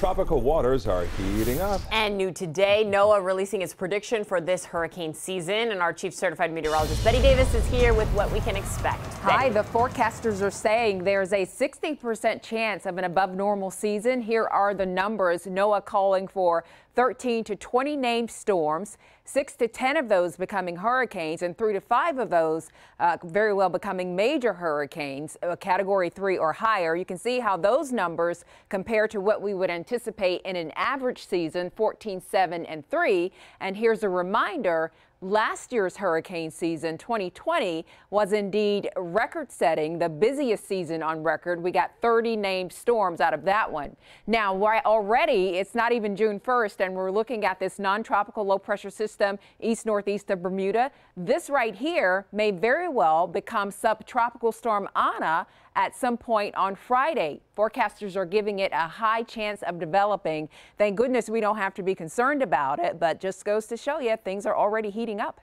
tropical waters are heating up. And new today, NOAA releasing its prediction for this hurricane season. And our chief certified meteorologist, Betty Davis, is here with what we can expect. Hi, Betty. the forecasters are saying there's a 60% chance of an above normal season. Here are the numbers. NOAA calling for 13 to 20 named storms, 6 to 10 of those becoming hurricanes, and 3 to 5 of those uh, very well becoming major hurricanes, uh, category 3 or higher. You can see how those numbers compare to what we would anticipate in an average season 14, 7, and 3. And here's a reminder Last year's hurricane season, 2020, was indeed record setting, the busiest season on record. We got 30 named storms out of that one. Now, already it's not even June 1st, and we're looking at this non tropical low pressure system east northeast of Bermuda. This right here may very well become subtropical storm Ana at some point on Friday. Forecasters are giving it a high chance of developing. Thank goodness we don't have to be concerned about it, but just goes to show you things are already heating up.